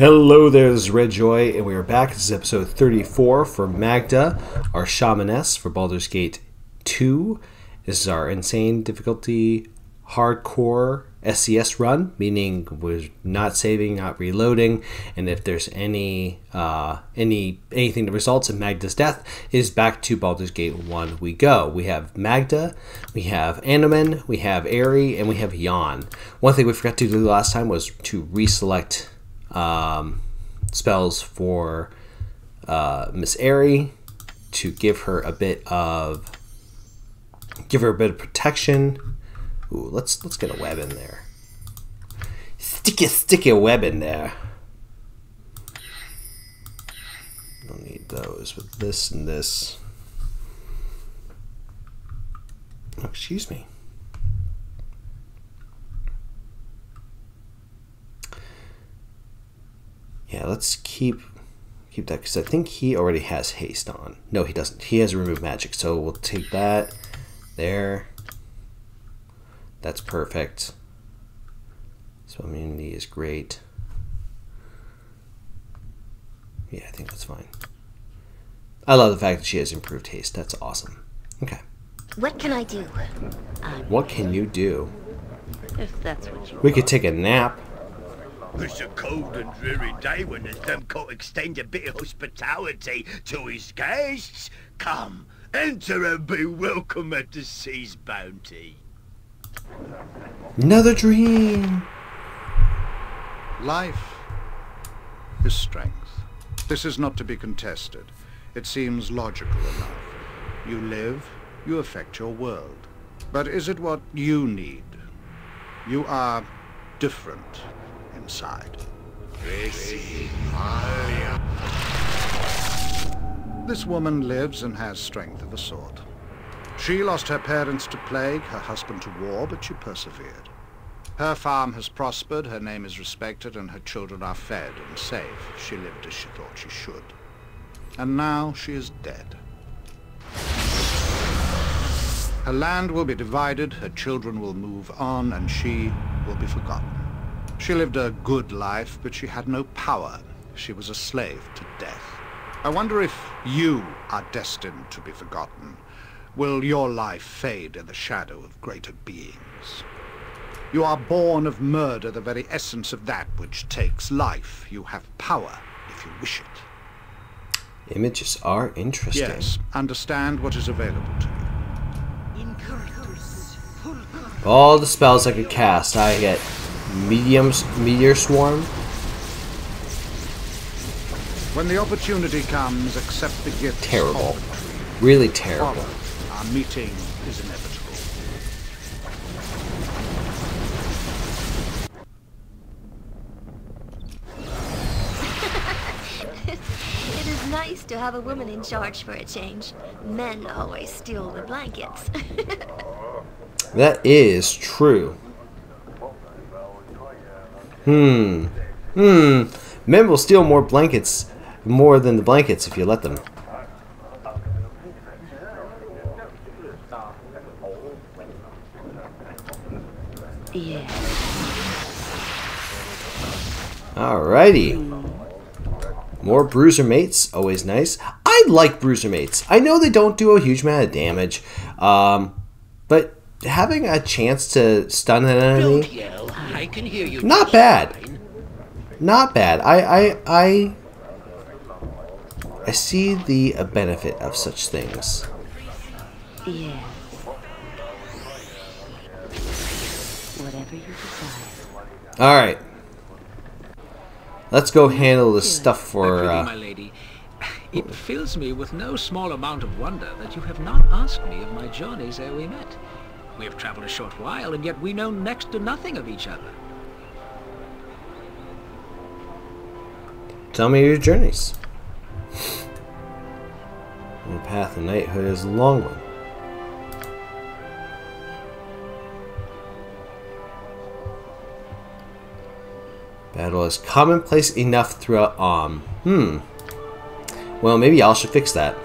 Hello there, this is Red Joy, and we are back. This is episode 34 for Magda, our shamaness for Baldur's Gate 2. This is our insane difficulty hardcore SCS run, meaning we're not saving, not reloading, and if there's any uh, any anything that results in Magda's death, is back to Baldur's Gate 1 we go. We have Magda, we have Anomen, we have Aerie, and we have Jan. One thing we forgot to do last time was to reselect um, spells for uh, Miss Aerie to give her a bit of give her a bit of protection. Ooh, let's let's get a web in there. Sticky, sticky web in there. Don't need those with this and this. Oh, excuse me. Yeah, let's keep keep that because I think he already has haste on. No, he doesn't. He has remove magic, so we'll take that there. That's perfect. So immunity is great. Yeah, I think that's fine. I love the fact that she has improved haste. That's awesome. Okay. What can I do? What can you do? If that's what you We could take a nap. It's a cold and dreary day when the can't extend a bit of hospitality to his guests. Come, enter and be welcome at the sea's bounty. Another dream. Life is strength. This is not to be contested. It seems logical enough. You live, you affect your world. But is it what you need? You are different inside. This woman lives and has strength of a sort. She lost her parents to plague, her husband to war, but she persevered. Her farm has prospered, her name is respected, and her children are fed and safe. She lived as she thought she should. And now she is dead. Her land will be divided, her children will move on, and she will be forgotten. She lived a good life, but she had no power. She was a slave to death. I wonder if you are destined to be forgotten. Will your life fade in the shadow of greater beings? You are born of murder, the very essence of that which takes life. You have power if you wish it. Images are interesting. Yes, understand what is available to you. All the spells I could cast, I get medium meteor swarm. When the opportunity comes, accept the gift. Terrible. Really terrible. Follow. Our meeting is inevitable. It is nice to have a woman in charge for a change. Men always steal the blankets. That is true. Hmm. Hmm. Men will steal more blankets, more than the blankets if you let them. yeah. Alrighty. More bruiser mates, always nice. I like bruiser mates. I know they don't do a huge amount of damage, um, but having a chance to stun an enemy. I can hear you. not bad. fine. Not bad. I I I I see the uh, benefit of such things. Yeah. Whatever you desire. All right. Let's go handle this stuff for. I my Uh, lady, it fills me with no small amount of wonder that you have not asked me of my journeys ere we met. We have traveled a short while, and yet we know next to nothing of each other. Tell me your journeys. The path of knighthood is a long one. Battle is commonplace enough throughout Amn. Hmm. Well, maybe Al should fix that.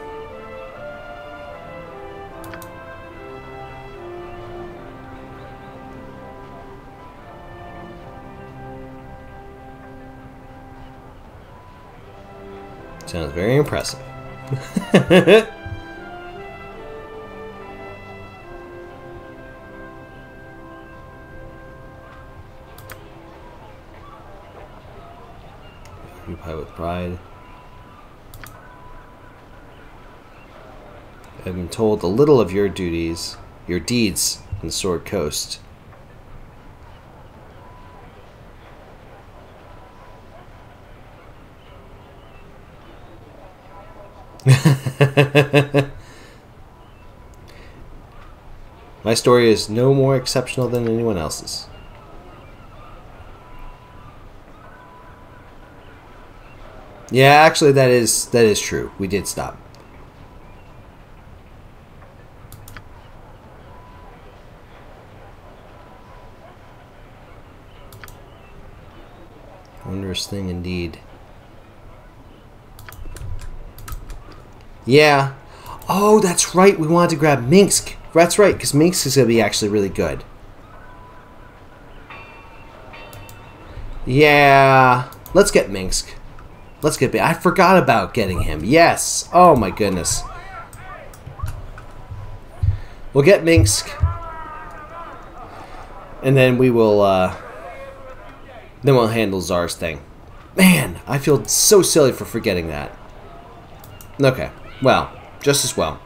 Sounds very impressive. Occupy with pride. I've been told a little of your duties, your deeds in Sword Coast. My story is no more exceptional than anyone else's. Yeah, actually that is that is true. We did stop. Wondrous thing indeed. Yeah. Oh, that's right. We wanted to grab Minsk. That's right, because Minsk is going to be actually really good. Yeah. Let's get Minsk. Let's get... I forgot about getting him. Yes. Oh, my goodness. We'll get Minsk. And then we will, uh... Then we'll handle Czar's thing. Man, I feel so silly for forgetting that. Okay. Well, just as well.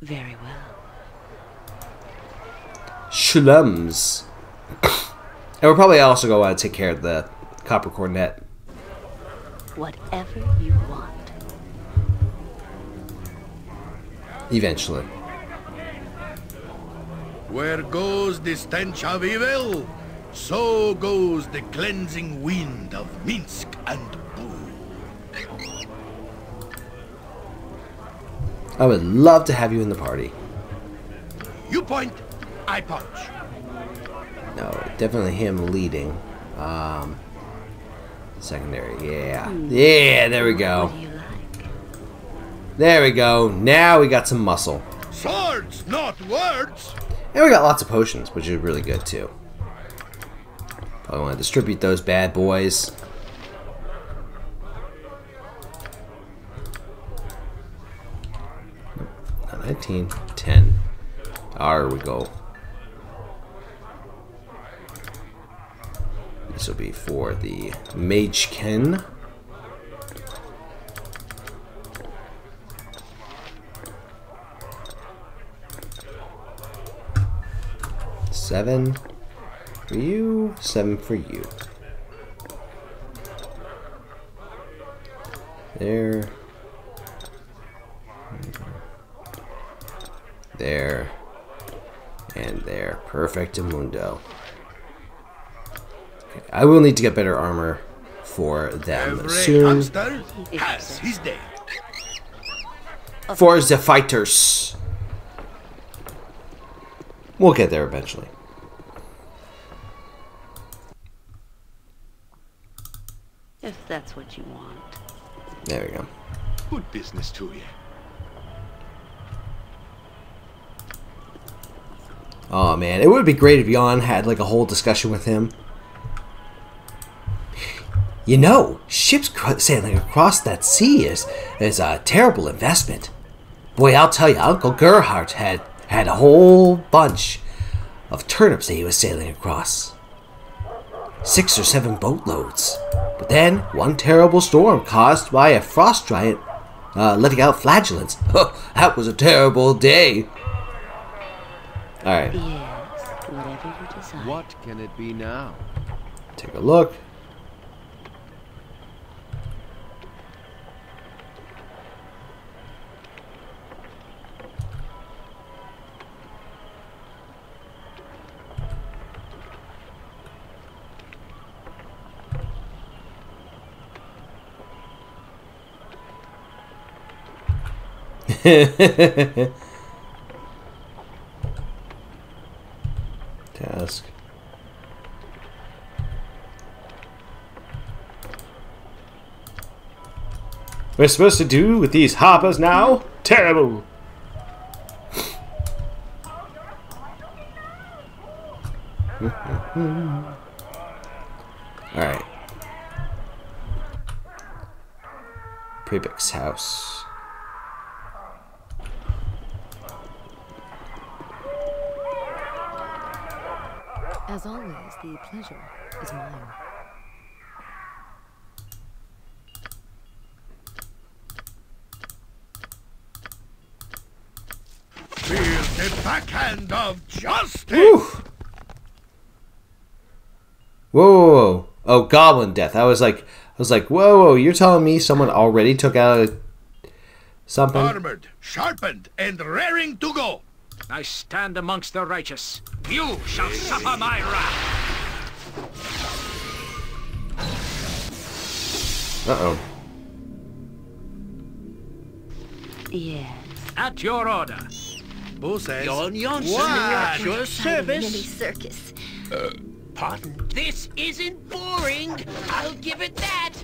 Very well. Shlums. and we're probably also going to want to take care of the Copper Coronet. Whatever you want. Eventually. Where goes the stench of evil, so goes the cleansing wind of Minsk and Boo. I would love to have you in the party. You point, I punch. No, definitely him leading. Um, secondary, yeah. Yeah, there we go. do you like? There we go. Now we got some muscle. Swords, not words. And we got lots of potions, which is really good too. Probably want to distribute those bad boys. Not 19, 10. There we go. This will be for the Magekin. Seven for you, seven for you. There. There. And there. Perfect mundo. Okay, I will need to get better armor for them Every soon. has his day. For the fighters. We'll get there eventually. If that's what you want. There we go. Good business to you. Oh man, it would be great if Jan had like a whole discussion with him. You know, ships cr- sailing across that sea is is a terrible investment. Boy, I'll tell you, Uncle Gerhardt had had a whole bunch of turnips that he was sailing across. Six or seven boatloads. But then, one terrible storm caused by a frost giant uh, letting out flagellants. that was a terrible day. Alright. Yes, whatever you decide. What can it be now? Take a look. Task. We're supposed to do with these harpers now? Terrible! Alright. Pribix house. As always, the pleasure is mine. Feel the backhand of justice! Whew. Whoa, whoa, whoa. Oh, goblin death. I was like, I was like, whoa, whoa. You're telling me someone already took out something? Armored, sharpened, and raring to go. I stand amongst the righteous. You shall suffer my wrath. Uh oh. Yes. At your order. Who says? Jan Jansen What? at your Tiny mini service. circus. Pardon? This isn't boring. I'll give it that.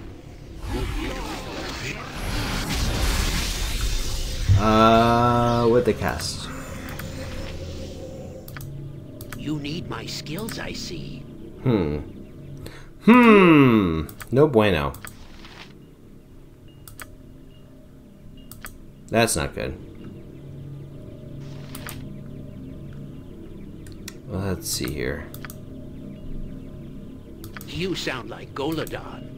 Uh, with the cast? You need my skills, I see. Hmm. Hmm. No bueno. That's not good. Let's see here. You sound like Goladon.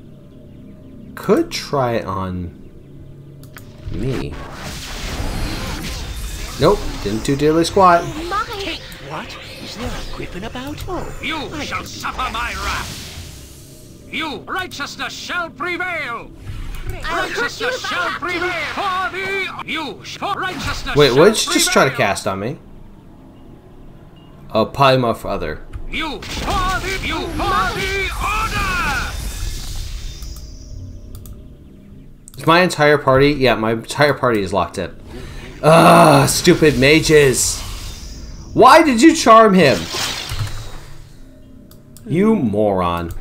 Could try it on me. Nope, didn't do diddly squat. My, what? Is there a griffin about? Oh, You shall suffer my wrath. You righteousness shall prevail. I'll hurt you Righteousness shall prevail. For the you shall righteousness. Wait, shall what did you just try to cast on me? Oh, polymorph other. You for the you for the order. Is my entire party? Yeah, my entire party is locked up. Ah, stupid mages. Why did you charm him? You moron.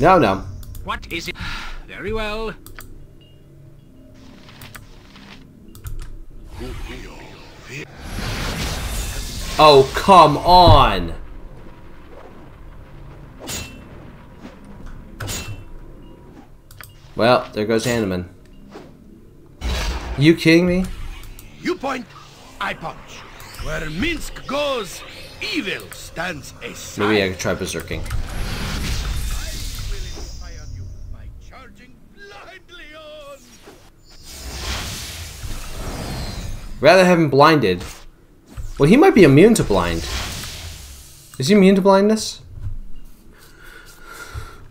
No, no. What is it? Very well. Oh, come on. Well, there goes Hanneman. You kidding me? You point, I punch. Where Minsk goes, evil stands aside. Maybe I could try berserking. Rather have him blinded. Well, he might be immune to blind. Is he immune to blindness?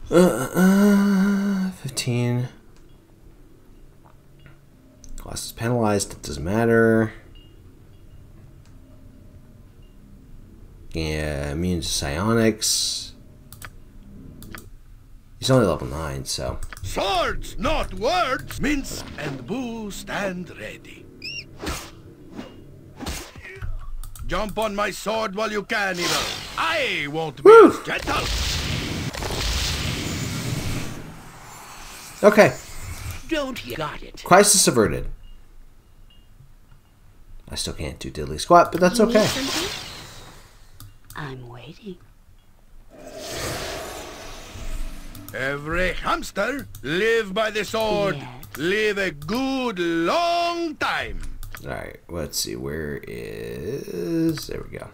Uh, uh, 15. Class is penalized. It doesn't matter. Yeah, uh, immune to psionics. He's only level 9, so. Swords, not words. Minsk and Boo stand ready. Jump on my sword while you can, Evil. I won't be Whew. as gentle. Okay. don't you got it? Crisis averted. I still can't do diddly squat, but that's You need okay. Something? I'm waiting. Every hamster live by the sword. Yes. Live a good long time. All right, let's see. Where is? There we go.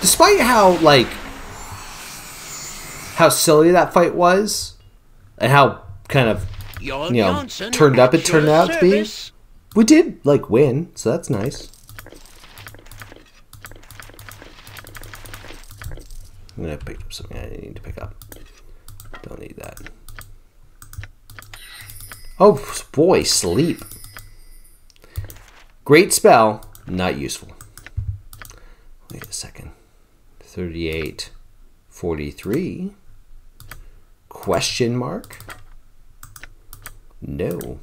Despite how like how silly that fight was, and how kind of Jon You know, Johnson turned up it turned your out to be. we did like win, so that's nice. I'm gonna pick up something I need to pick up. Don't need that. Oh boy, sleep. Great spell, not useful. Wait a second. 38, 43. Question mark? No.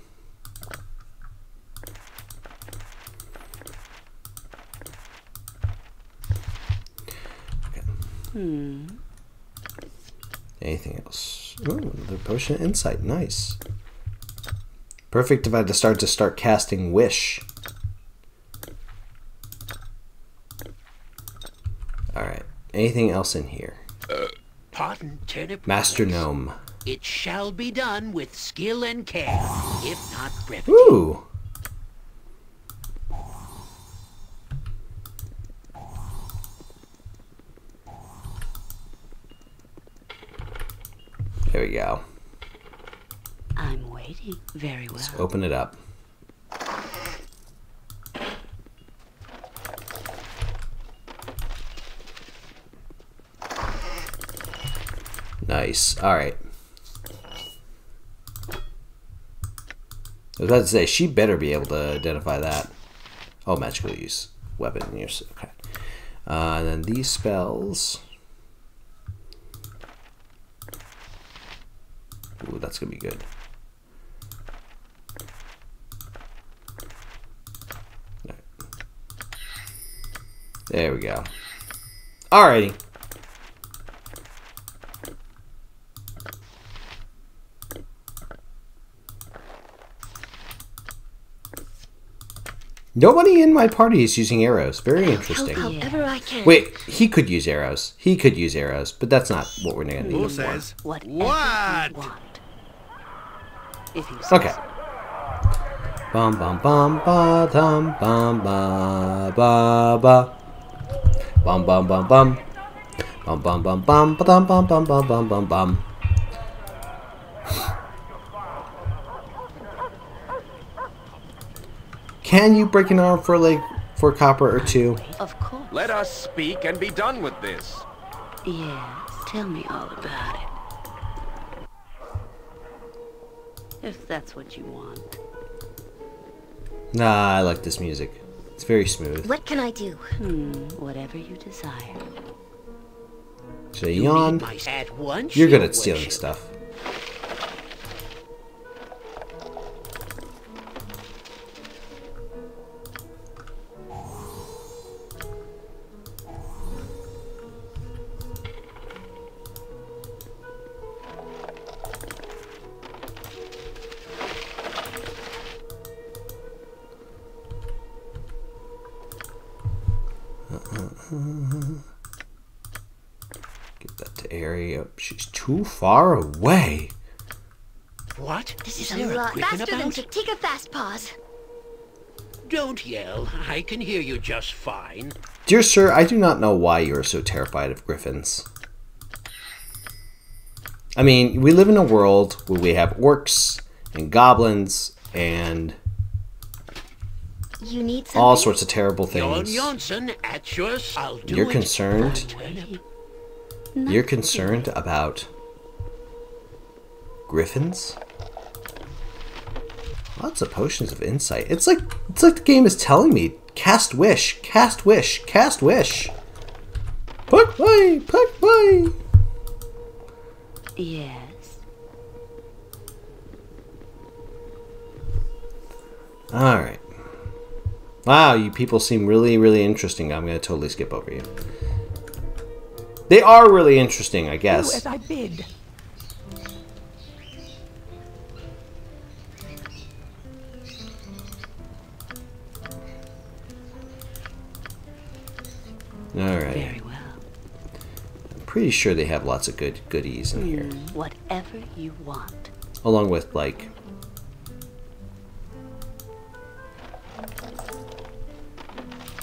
Hmm. Anything else? Oh, another potion of insight. Nice. Perfect if I had to start to start casting wish. All right. Anything else in here? Pardon, Turnip. Master gnome. It shall be done with skill and care, if not brevity. Ooh. There we go. I'm waiting. Very well. Open it up. Nice. All right. I was about to say she better be able to identify that. Oh, magical use weapon use. Okay. Uh, and then these spells. Ooh, that's gonna be good. There we go. Alrighty. Nobody in my party is using arrows. Very interesting. Help however I can. Wait, he could use arrows. He could use arrows, but that's not what we're gonna need. Who says? Whatever What? you want. If you say Okay. Bum bum bum ba dum bum ba ba ba. Bum bum bum bum. Bum bum bum bum ba dum bum bum bum bum bum Can you break an arm for like for copper or two? Of course. Let us speak and be done with this. Yes. Tell me all about it. If that's what you want. Nah, I like this music. It's very smooth. What can I do? Hmm. Whatever you desire. Should I you yawn. At once You're good your at stealing worship. stuff. Far away. What? This is is a a lot faster than about? to take a fast pause. Don't yell. I can hear you just fine. Dear sir, I do not know why you are so terrified of griffins. I mean, we live in a world where we have orcs and goblins and You need something? all sorts of terrible things. Jansen at yours. I'll do You're concerned? Turnip. You're concerned about griffins? Lots of potions of insight. It's like it's like the game is telling me, cast wish, cast wish, cast wish. Put way, put way. Yes. All right. Wow, you people seem really, really interesting. I'm gonna totally skip over you. They are really interesting, I guess. As I bid. All right. Very well. I'm pretty sure they have lots of good goodies in here, mm, Whatever you want. along with like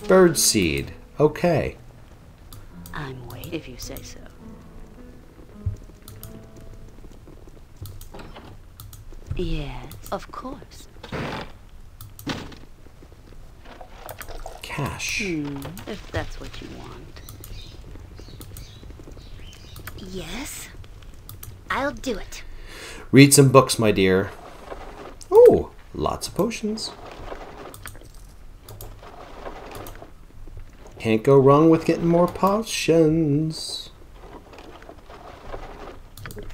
bird seed. Okay. I'm waiting. If you say so. Yes, of course. Cash. Hmm. If that's what you want. Yes. I'll do it. Read some books, my dear. Oh, lots of potions. Can't go wrong with getting more potions.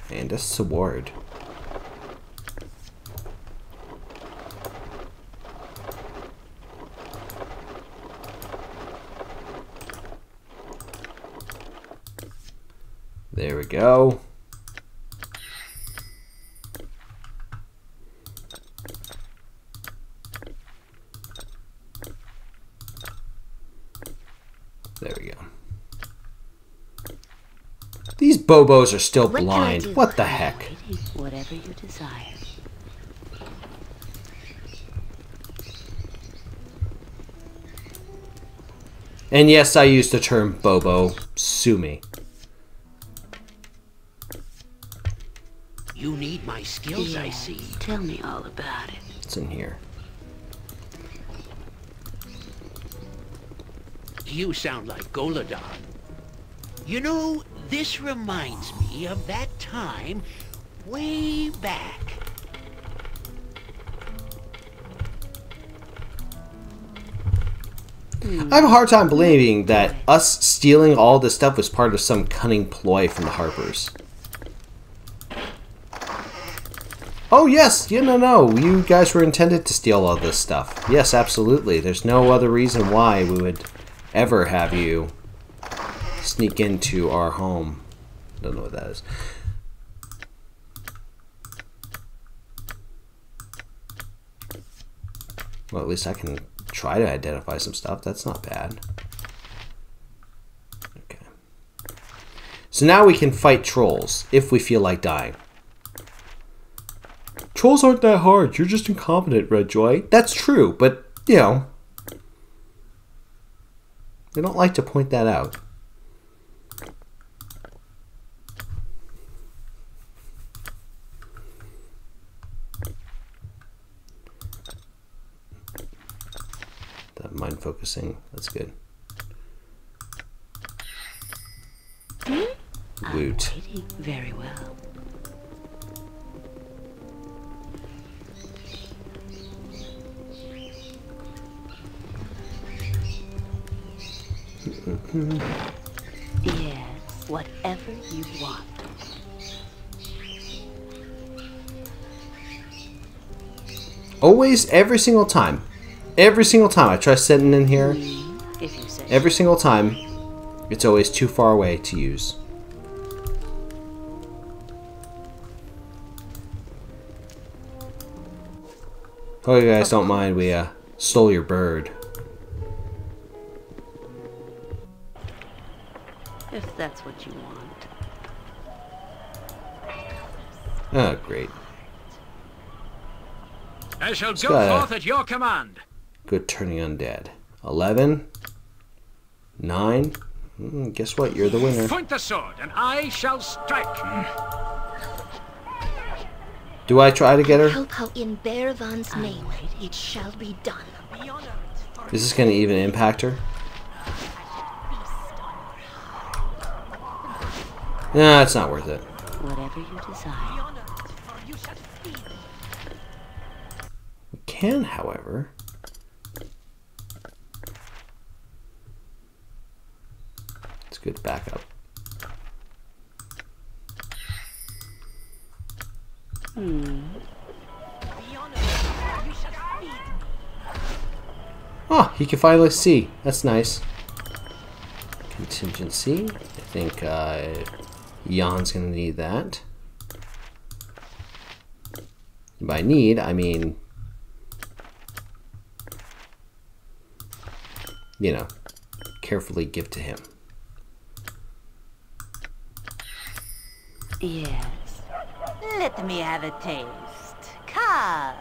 And a sword. go. There we go. These Bobos are still what blind. What the heck? Whatever you desire. And yes, I used the term Bobo. Sue me. My skills, I see. Tell me all about it. It's in here. You sound like Goladon. You know, this reminds me of that time way back. I have a hard time believing that us stealing all this stuff was part of some cunning ploy from the Harpers. Oh yes, yeah, no, no. You guys were intended to steal all this stuff. Yes, absolutely. There's no other reason why we would ever have you sneak into our home. Don't know what that is. Well, at least I can try to identify some stuff. That's not bad. Okay. So now we can fight trolls if we feel like dying. Trolls aren't that hard. You're just incompetent, Red Joy. That's true, but, you know, they don't like to point that out. That mind focusing, that's good. Hmm? Loot. Very well. Yes, whatever you want. Always, every single time. Every single time I try sitting in here, If you say every single time, it's always too far away to use. Oh, you guys don't mind we uh, stole your bird. That's what you want. Oh, great. I shall go forth at your command. Good turning undead. 11. 9. Mm, guess what? You're the winner. Point the sword, and I shall strike. Do I try to get her? Help out in Baervan's name. It shall be done. Is this going to even impact her? Nah, it's not worth it. Whatever you desire. We can, however. It's good backup. Hmm. Oh, he can finally see. That's nice. Contingency. I think uh, Jan's gonna need that. By need, I mean, you know, carefully give to him. Yes. Let me have a taste. Come.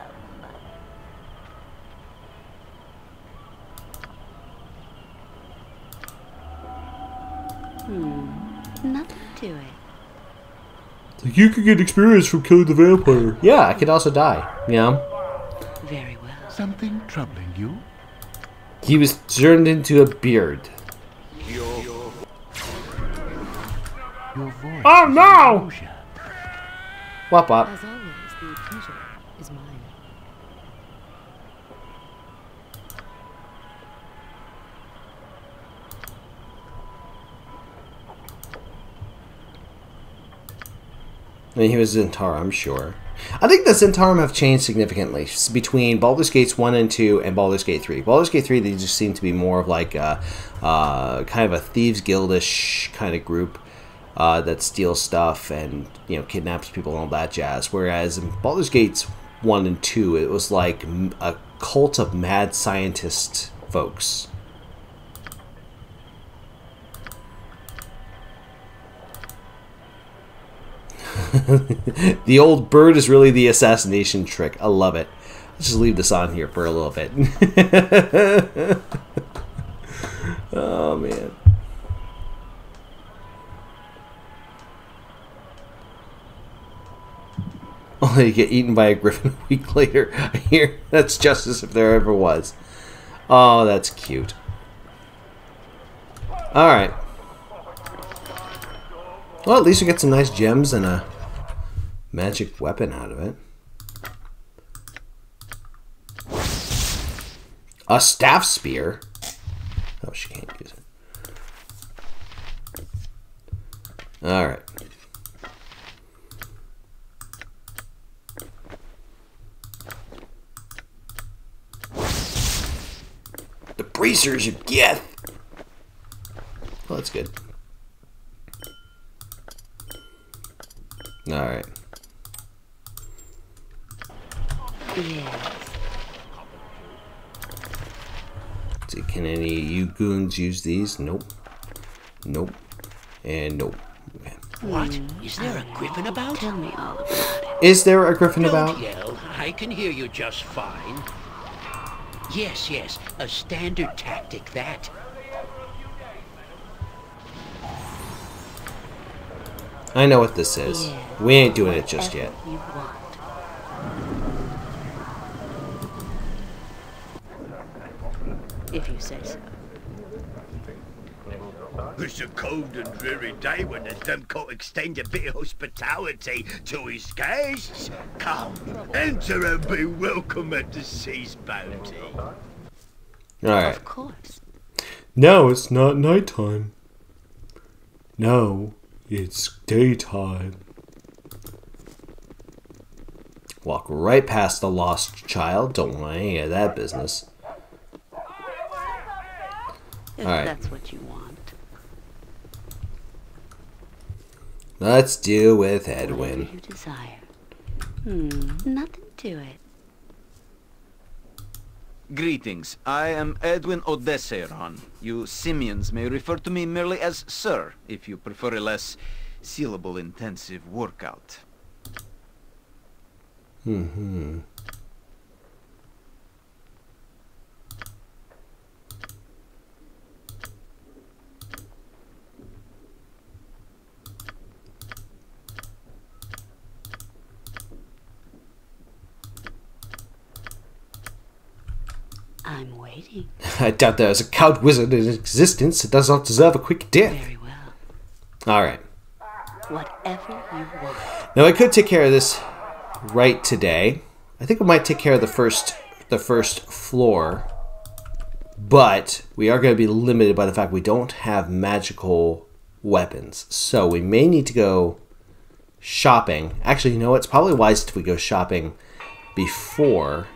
Nothing to it. You could get experience from killing the vampire. Yeah, I could also die. You know, Very well. Something troubling you? he was turned into a beard. Your voice. Oh no! ambrosia. Wop wop. As always, the pleasure is mine. I mean, he was Zhentarim, I'm sure. I think the Zhentarim have changed significantly between Baldur's Gates 1 and 2 and Baldur's Gate 3. Baldur's Gate 3, they just seem to be more of like a, uh, kind of a Thieves Guildish kind of group uh, that steals stuff and, you know, kidnaps people and all that jazz. Whereas in Baldur's Gates 1 and 2, it was like a cult of mad scientist folks. the old bird is really the assassination trick. I love it. Let's just leave this on here for a little bit. oh man. Oh, Only to get eaten by a griffin a week later. Here, that's justice if there ever was. Oh, that's cute. Alright. Well, at least we get some nice gems and a magic weapon out of it. A staff spear? Oh, she can't use it. Alright. The bracers of death! Well, that's good. Alright. Yes. See, can any of you goons use these? Nope. Nope. And nope. Okay. What? Mm. Is there a griffin uh, about? Tell me all about it. Is there a griffin Don't about? yell. I can hear you just fine. Yes, yes, a standard tactic, that. I know what this is. Yeah. We ain't doing it just yet. You. If you say so. It's a cold and dreary day when the them can't extend a bit of hospitality to his guests. Come, enter and be welcome at the sea's bounty. Alright. Of course. No, it's not nighttime. No, it's daytime. Walk right past the lost child. Don't want any of that business. If All right. that's what you want. Let's deal with Whatever Edwin. you desire. Hmm. Nothing to it. Greetings. I am Edwin Odesseiron. You simians may refer to me merely as Sir, if you prefer a less syllable intensive workout. hmm I'm waiting. I doubt there is a cowed wizard in existence that does not deserve a quick death. Very well. Alright. Whatever you want. Now I could take care of this right today. I think we might take care of the first the first floor. But we are going to be limited by the fact we don't have magical weapons. So we may need to go shopping. Actually, you know what? It's probably wise if we go shopping before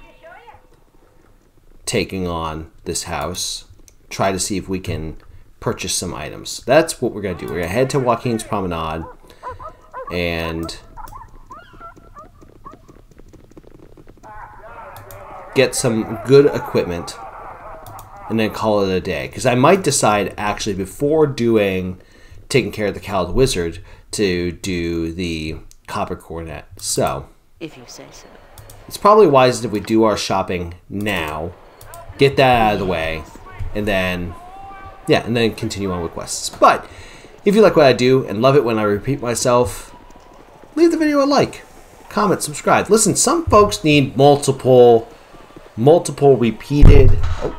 taking on this house. Try to see if we can purchase some items. That's what we're going to do. We're going to head to Waukeen's Promenade and get some good equipment and then call it a day because i might decide actually before doing taking care of the cowled wizard to do the Copper Coronet so If you say so. it's probably wise if we do our shopping now get that out of the way and then yeah and then continue on with quests. But if you like what i do and love it when i repeat myself leave the video a like comment subscribe. Listen some folks need multiple multiple repeated oh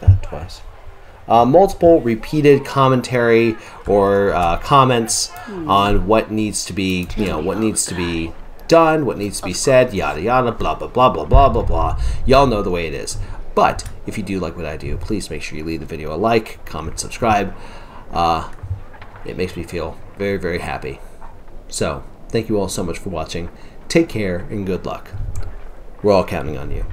that twice. Uh, multiple repeated commentary or uh, comments on what needs to be you know what needs to be done what needs to be said yada yada blah blah blah blah blah blah blah. Y'all know the way it is but if you do like what I do, please make sure you leave the video a like, comment, subscribe. Uh, it makes me feel very, very happy. So, thank you all so much for watching. Take care and good luck. We're all counting on you.